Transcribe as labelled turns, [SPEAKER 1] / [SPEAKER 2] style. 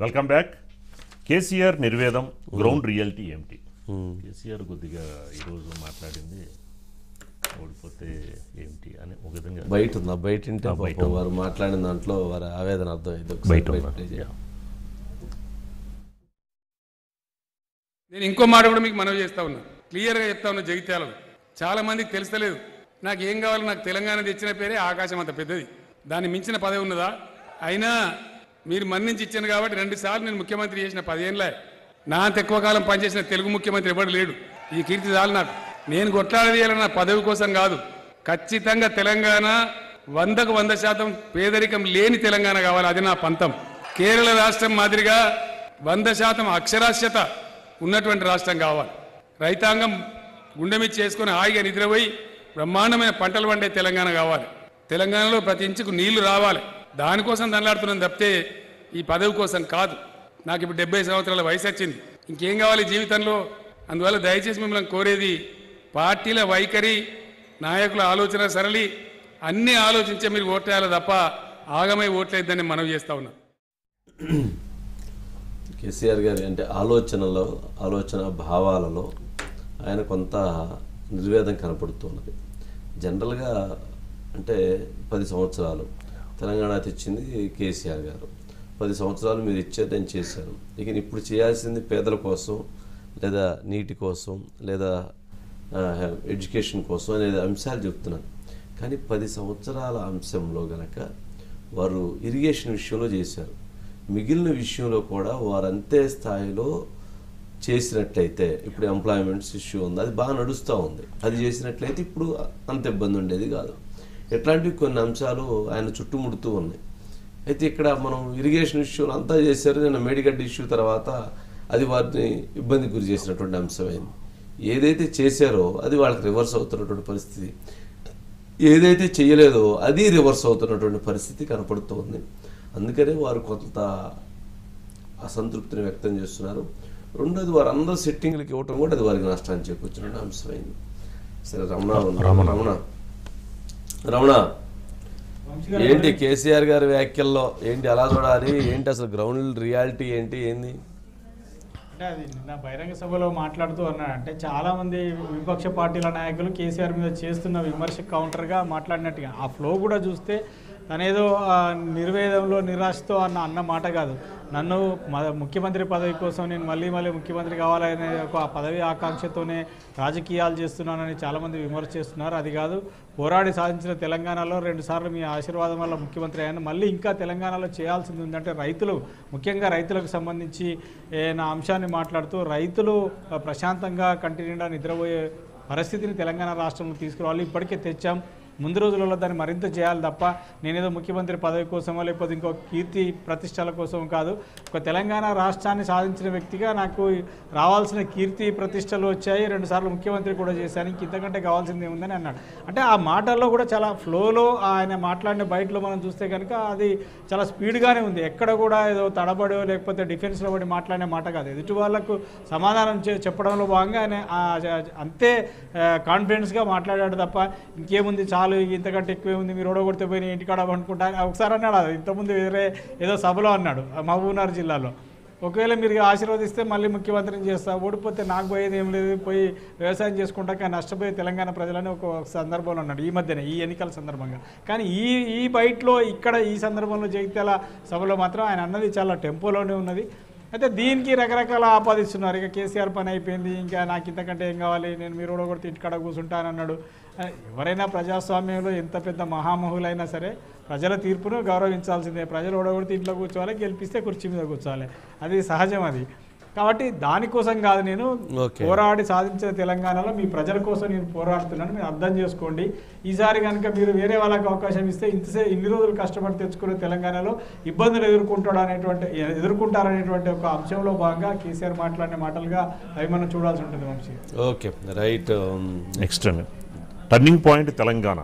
[SPEAKER 1] Welcome back KCR నిర్వేదం ground reality ఏమిటి? కేసీఆర్ కొద్దిగా ఈరోజు మాట్లాడింది ఓడిపోతే ఏమిటి అని ఒక విధంగా
[SPEAKER 2] బయట ఉందా? బయట ఉంటే
[SPEAKER 1] బయట
[SPEAKER 2] వారు మాట్లాడిన దాంట్లో వారి ఆవేదన అర్థం ఇది
[SPEAKER 1] బయట.
[SPEAKER 3] నేను ఇంకో మాట కూడా మీకు మనవి చేస్తా ఉన్నా. క్లియర్గా చెప్తా ఉన్నా జగిత్యాలలో. చాలా మందికి తెలుస్తలేదు. నాకు ఏం కావాలి? నాకు తెలంగాణ తెచ్చిన పేరే ఆకాశం అంత పెద్దది. దాన్ని మించిన పదవి ఉన్నదా? అయినా మీరు మన్నించి ఇచ్చాను కాబట్టి రెండు సార్లు నేను ముఖ్యమంత్రి చేసిన పదేళ్ళ నా అంత ఎక్కువ కాలం పనిచేసిన తెలుగు ముఖ్యమంత్రి ఎవడు లేడు. ఈ కీర్తి చాలు నాకు. నేను కొట్లాడదీయాలన్న పదవి కోసం కాదు. ఖచ్చితంగా తెలంగాణ వందకు వంద శాతం పేదరికం లేని తెలంగాణ కావాలి. అది నా పంతం. కేరళ రాష్ట్రం మాదిరిగా వంద శాతం అక్షరాస్యత ఉన్నటువంటి రాష్ట్రం కావాలి. రైతాంగం గుండె చేసుకుని హాయిగా నిద్రపోయి బ్రహ్మాండమైన పంటలు పండే తెలంగాణ కావాలి. తెలంగాణలో ప్రతి ఇంచుకు నీళ్ళు రావాలి. దానికోసం దండలాడుతున్నాను తప్పితే ఈ పదవి కోసం కాదు. నాకు ఇప్పుడు డెబ్బై సంవత్సరాల వయసు వచ్చింది. ఇంకేం కావాలి జీవితంలో? అందువల్ల దయచేసి మిమ్మల్ని కోరేది పార్టీల వైఖరి నాయకుల ఆలోచన సరళి అన్నీ ఆలోచించే మీరు ఓట్లేయాలి తప్ప ఆగమై ఓట్లేద్దని మనవి చేస్తా ఉన్నాం.
[SPEAKER 2] కేసీఆర్ గారి అంటే ఆలోచనలో ఆలోచన భావాలలో ఆయన కొంత నిర్వేదం కనపడుతున్నది. జనరల్గా అంటే పది సంవత్సరాలు తెలంగాణ తెచ్చింది కేసీఆర్ గారు. పది సంవత్సరాలు మీరు ఇచ్చేదని చేశారు ఇక ఇప్పుడు చేయాల్సింది పేదల కోసం లేదా నీటి కోసం లేదా ఎడ్యుకేషన్ కోసం అనే అంశాలు చెప్తున్నాను. కానీ పది సంవత్సరాల అంశంలో గనక వారు ఇరిగేషన్ విషయంలో చేశారు. మిగిలిన విషయంలో కూడా వారు అంతే స్థాయిలో చేసినట్లయితే ఇప్పుడు ఎంప్లాయ్మెంట్స్ ఇష్యూ ఉంది. అది బాగా నడుస్తూ ఉంది. అది చేసినట్లయితే ఇప్పుడు అంత ఇబ్బంది ఉండేది కాదు. ఇట్లాంటివి కొన్ని అంశాలు ఆయన చుట్టుముడుతూ ఉన్నాయి. అయితే ఇక్కడ మనం ఇరిగేషన్ ఇష్యూలు అంతా చేశారు. నిన్న మేడిగడ్డ ఇష్యూ తర్వాత అది వారిని ఇబ్బంది గురి చేసినటువంటి అంశమైంది ఏదైతే చేశారో అది వాళ్ళకి రివర్స్ అవుతున్నటువంటి పరిస్థితి. ఏదైతే చేయలేదో అది రివర్స్ అవుతున్నటువంటి పరిస్థితి కనపడుతోంది అందుకనే వారు కొంత అసంతృప్తిని వ్యక్తం చేస్తున్నారు. రెండోది వారు అందరూ సెట్టింగ్లకి ఇవ్వటం కూడా అది వారికి నష్టాన్ని చేకూర్చిన అంశమైంది సరే రమణ. రమణ. రమణ ఏంటి కేసీఆర్ గారి వ్యాఖ్యల్లో ఏంటి అలా చూడాలి? ఏంటి అసలు గ్రౌండ్ రియాలిటీ ఏంటి? ఏంది?
[SPEAKER 4] అంటే అది నిన్న బహిరంగ సభలో మాట్లాడుతూ అన్నాడు. అంటే చాలామంది విపక్ష పార్టీల నాయకులు కేసీఆర్ మీద చేస్తున్న విమర్శ కౌంటర్గా మాట్లాడినట్టుగా. ఆ ఫ్లో కూడా చూస్తే తనేదో నిర్వేదంలో నిరాశతో అన్న అన్న మాట కాదు. నన్ను మ- ముఖ్యమంత్రి పదవి కోసం నేను మళ్ళీ మళ్ళీ ముఖ్యమంత్రి కావాలనే ఒక పదవి ఆకాంక్షతోనే రాజకీయాలు చేస్తున్నానని చాలామంది విమర్శ చేస్తున్నారు. అది కాదు పోరాడి సాధించిన తెలంగాణలో రెండుసార్లు మీ ఆశీర్వాదం వల్ల ముఖ్యమంత్రి అయ్యాను. మళ్ళీ ఇంకా తెలంగాణలో చేయాల్సింది ఉందంటే రైతులు ముఖ్యంగా రైతులకు సంబంధించి నా అంశాన్ని మాట్లాడుతూ రైతులు ప్రశాంతంగా కంటిన్యూగా నిద్రపోయే పరిస్థితిని తెలంగాణ రాష్ట్రంలో తీసుకురావాలి. ఇప్పటికే తెచ్చాం. ముందు రోజులలో దాన్ని మరింత చేయాలి తప్ప నేనేదో ముఖ్యమంత్రి పదవి కోసమో లేకపోతే ఇంకో కీర్తి ప్రతిష్టల కోసం కాదు. ఒక తెలంగాణ రాష్ట్రాన్ని సాధించిన వ్యక్తిగా నాకు రావాల్సిన కీర్తి ప్రతిష్టలు వచ్చాయి. రెండుసార్లు ముఖ్యమంత్రి కూడా చేశాను. ఇంక ఇంతకంటే కావాల్సింది ఏముందని అన్నాడు. అంటే ఆ మాటల్లో కూడా చాలా ఫ్లోలో ఆయన మాట్లాడిన బయటలో మనం చూస్తే కనుక అది చాలా స్పీడ్గానే ఉంది. ఎక్కడ కూడా ఏదో తడబడో లేకపోతే డిఫెన్స్లో పడి మాట్లాడిన మాట కాదు. ఎదుటి వాళ్ళకు సమాధానం చే- చెప్పడంలో భాగంగా ఆయన అంతే కాన్ఫిడెన్స్గా మాట్లాడాడు తప్ప ఇంకేముంది? చాలా. ఇంతకంటే ఎక్కువే ఉంది మీరు ఓడగొడితే పోయిన ఇంటికాడ అనుకుంటా ఒకసారి అన్నాడు అది ఇంతకుముందు వేరే ఏదో సభలో అన్నాడు ఆ మహబూబ్నగర్ జిల్లాలో. ఒకవేళ మీరు ఆశీర్వదిస్తే మళ్ళీ ముఖ్యమంత్రిని చేస్తా. ఓడిపోతే నాకు పోయేది ఏం లేదు పోయి వ్యవసాయం చేసుకుంటాక నష్టపోయే తెలంగాణ ప్రజలని ఒక సందర్భంలో ఉన్నాడు ఈ మధ్యనే ఈ ఎన్నికల సందర్భంగా. కానీ ఈ ఈ బయటలో ఇక్కడ ఈ సందర్భంలో జగిత్యాల సభలో మాత్రం ఆయన అన్నది చాలా టెంపోలోనే ఉన్నది. అయితే దీనికి రకరకాల ఆపాదిస్తున్నారు ఇక కేసీఆర్ పని అయిపోయింది. ఇంకా నాకు ఇంతకంటే ఏం కావాలి? నేను మీరు కూడా కొడితే ఇంటికాడ కూర్చుంటానన్నాడు ఎవరైనా ప్రజాస్వామ్యంలో ఎంత పెద్ద మహామహులైనా సరే ప్రజల తీర్పును గౌరవించాల్సిందే. ప్రజలు ఓడగొడితే ఇంట్లో కూర్చోవాలి గెలిపిస్తే కుర్చీ మీద కూర్చోవాలి. అది సహజం అది. కాబట్టి దానికోసం కాదు నేను. పోరాడి సాధించిన తెలంగాణలో మీ ప్రజల కోసం నేను పోరాడుతున్నాను. మీరు అర్థం చేసుకోండి. ఈసారి కనుక మీరు వేరే వాళ్ళకి అవకాశం ఇస్తే ఇంతసేపు ఇన్ని రోజులు కష్టపడి తెచ్చుకునే తెలంగాణలో ఇబ్బందులు ఎదుర్కొంటాడు అనేటువంటి ఎదుర్కొంటారనేటువంటి ఒక అంశంలో భాగంగా కేసీఆర్ మాట్లాడిన మాటలుగా అవి మనం చూడాల్సి ఉంటుంది Vamsi.
[SPEAKER 2] Okay. Right
[SPEAKER 1] next turning point Telangana